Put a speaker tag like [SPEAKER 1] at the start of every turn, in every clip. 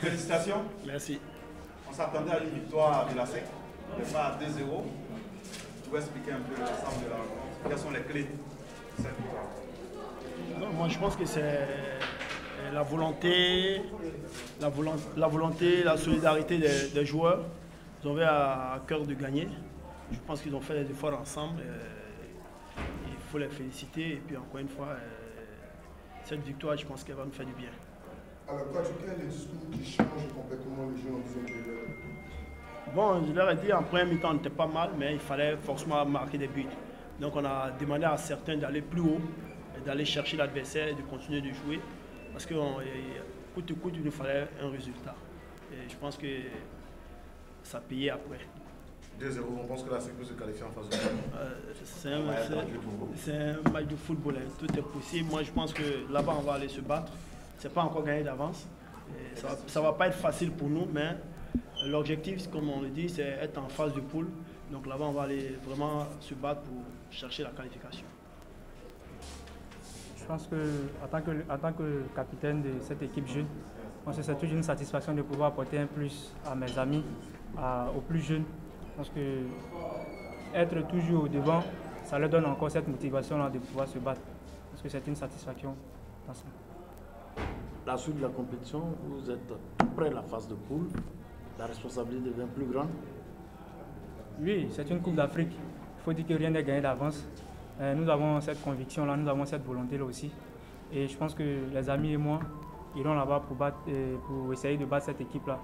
[SPEAKER 1] Félicitations.
[SPEAKER 2] Merci.
[SPEAKER 1] On s'attendait à une victoire de la SEC, mais pas à 2-0. Tu peux expliquer un peu l'ensemble de la rencontre Quelles sont les clés de cette victoire?
[SPEAKER 2] Non, moi, je pense que c'est euh, la volonté, la volonté, la, volonté, la solidarité des, des joueurs. Ils avaient à, cœur de gagner. Je pense qu'ils ont fait des efforts ensemble. euh, il faut les féliciter. Et puis, encore une fois, euh, cette victoire, je pense qu'elle va nous faire du bien.
[SPEAKER 3] Alors, quel est le discours qui change complètement le jeu en deuxième
[SPEAKER 2] Bon, je leur ai dit en première mi-temps, on était pas mal, mais il fallait forcément marquer des buts. Donc on a demandé à certains d'aller plus haut, d'aller chercher l'adversaire et de continuer de jouer. Parce que on- coûte que coûte, il nous fallait un résultat. Et je pense que ça payait après.
[SPEAKER 1] 2-0, on pense que la peut se qualifier en phase de groupe.
[SPEAKER 2] Euh, c'est un,
[SPEAKER 1] match de football.
[SPEAKER 2] hein. tout est possible. Moi je pense que là-bas on va aller se battre. C'est pas encore gagné d'avance. Ça ne va, pas être facile pour nous, mais l'objectif, comme on le dit, c'est être en phase de poule. Donc là-bas on va aller vraiment se battre pour chercher la qualification.
[SPEAKER 4] Je pense que en tant que, en tant que capitaine de cette équipe jeune, moi, c'est toujours une satisfaction de pouvoir apporter un plus à mes amis, à- aux plus jeunes. Parce que être toujours au devant, ça leur donne encore cette motivation-là de pouvoir se battre. Parce que c'est une satisfaction dans ça.
[SPEAKER 5] La suite de la compétition, vous êtes tout près de la phase de poule. La responsabilité devient plus grande.
[SPEAKER 4] Oui, c'est une Coupe d'Afrique. Il faut dire que rien n'est gagné d'avance. Euh, Nous avons cette conviction-là, nous avons cette volonté-là aussi. Et je pense que les amis et moi iront là-bas pour, battre, euh, pour essayer de battre cette équipe-là.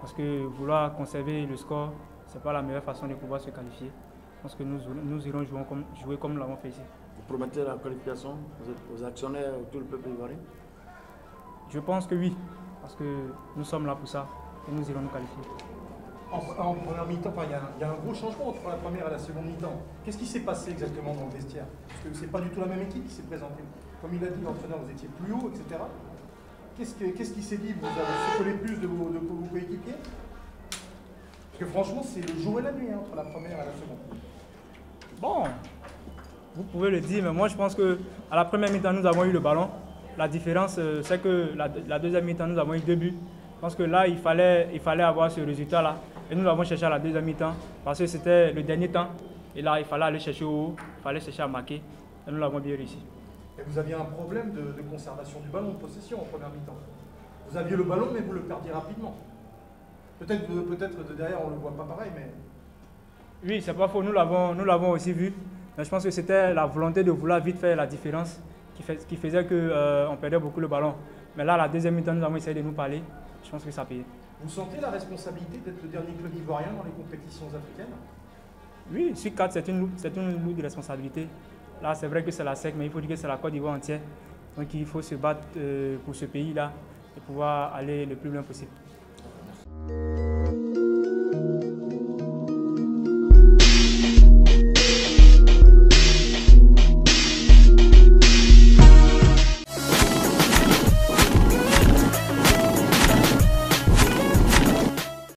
[SPEAKER 4] Parce que vouloir conserver le score, ce n'est pas la meilleure façon de pouvoir se qualifier. Je pense que nous, nous irons jouer comme, jouer comme nous l'avons fait ici.
[SPEAKER 5] Vous promettez la qualification aux, actionnaires, tout le peuple ivoirien?
[SPEAKER 4] Je pense que oui, parce que nous sommes là pour ça et nous irons nous qualifier.
[SPEAKER 6] En, en première mi-temps, il y, a un- il y a un gros changement entre la première et la seconde mi-temps. Qu'est-ce qui s'est passé exactement dans le vestiaire? Parce que c'est pas du tout la même équipe qui s'est présentée. Comme il a dit l'entraîneur, vous étiez plus haut, etc. Qu'est-ce que- qu'est-ce qui s'est dit? Vous avez secoué plus de vos, de vos coéquipiers? Que franchement, c'est le jour et la nuit hein, entre la première et la seconde.
[SPEAKER 4] Bon, vous pouvez le dire, mais moi je pense que à la première mi-temps, nous avons eu le ballon. La différence, euh, c'est que la, la deuxième mi-temps, nous avons eu deux buts. Je pense que là, il fallait, il fallait avoir ce résultat-là. Et nous l'avons cherché à la deuxième mi-temps parce que c'était le dernier temps. Et là, il fallait aller chercher au haut, il fallait chercher à marquer. Et nous l'avons bien réussi.
[SPEAKER 6] Et vous aviez un problème de, de conservation du ballon, de possession en première mi-temps. Vous aviez le ballon, mais vous le perdiez rapidement. Peut-être peut de derrière, on ne le voit pas pareil, mais
[SPEAKER 4] Oui, c'est pas faux, nous l'avons, aussi vu. Mais je pense que c'était la volonté de vouloir vite faire la différence qui, fait- qui faisait qu'on perdait beaucoup le ballon. Mais là, la deuxième mi-temps, nous avons essayé de nous parler. Je pense que ça payait.
[SPEAKER 6] vous sentez la responsabilité d'être le dernier club ivoirien dans les compétitions africaines?
[SPEAKER 4] Oui, sur 4, c'est une, une lourde responsabilité. Là, c'est vrai que c'est la SEC, mais il faut dire que c'est la Côte d'Ivoire entière. Donc il faut se battre euh, pour ce pays-là et pouvoir aller le plus loin possible.